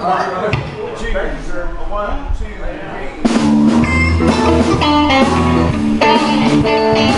One, two, three.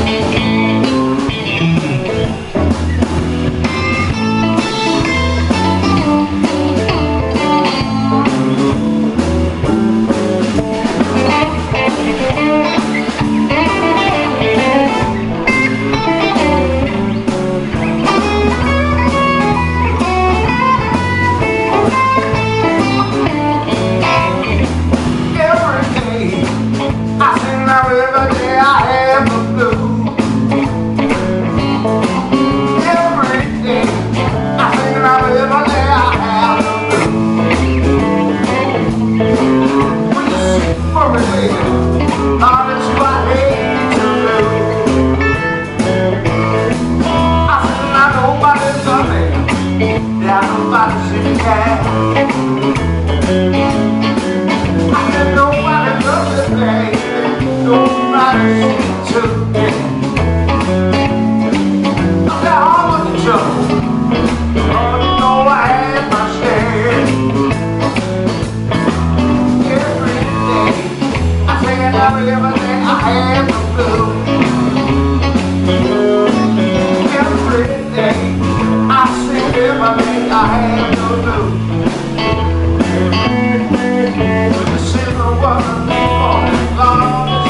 on, on, on, on,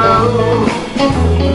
on,